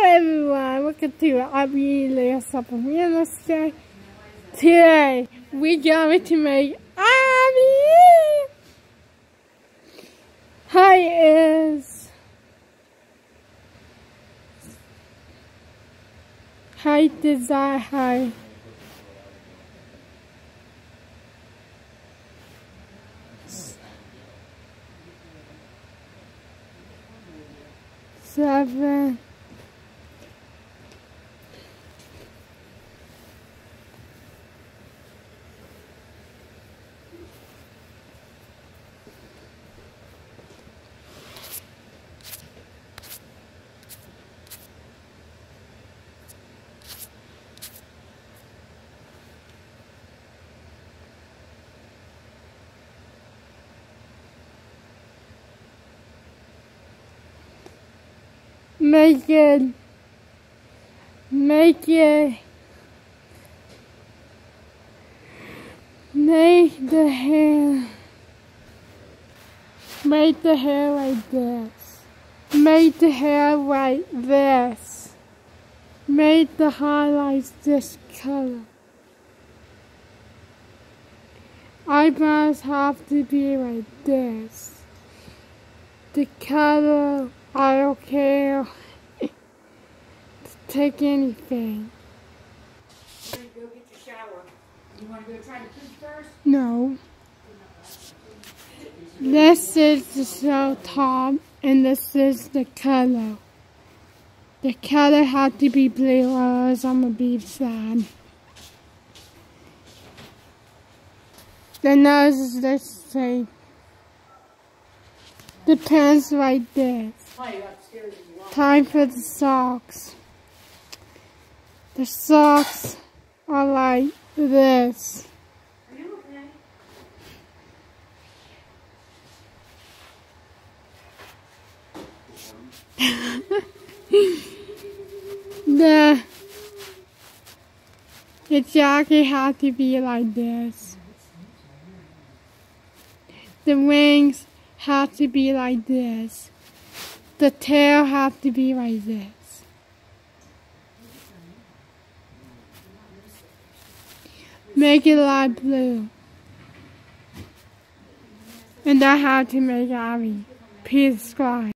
Hello everyone, welcome to Abby Layers Up on Wednesday. Today, we're going to make Abby! Hi is... Hi design, hi. Seven. Make it, make it, make the hair, make the hair like this, make the hair like this, make the highlights this color. Eyebrows have to be like this. The color I don't care. Take anything. Go get your shower. You want to go try to first? No. This is the show top, and this is the color. The color had to be blue, or else I'm gonna be sad. The nose is the same. The pants right this. Play upstairs if you want. Time for the socks. The socks are like this. Okay? The the jacket had to be like this. The wings have to be like this. The tail have to be like this. Make it light blue. And I have to make Abby. Please subscribe.